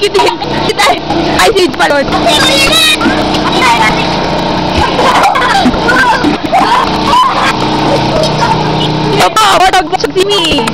Gitu ya. kita kita ay si Palot. Papa, wag sini.